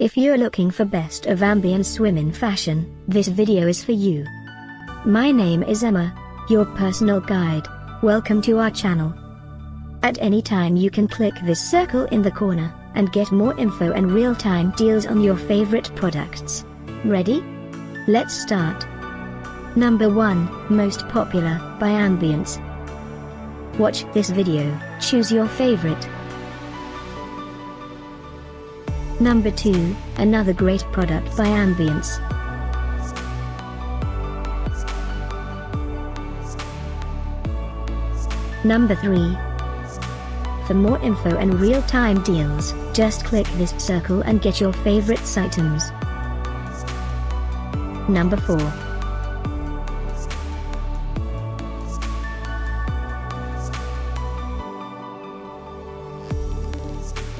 If you're looking for best of Ambiance women fashion, this video is for you. My name is Emma, your personal guide. Welcome to our channel. At any time you can click this circle in the corner, and get more info and real-time deals on your favorite products. Ready? Let's start. Number 1, Most Popular, by Ambiance. Watch this video, choose your favorite. Number 2, another great product by Ambiance. Number 3. For more info and real-time deals, just click this circle and get your favorite items. Number 4.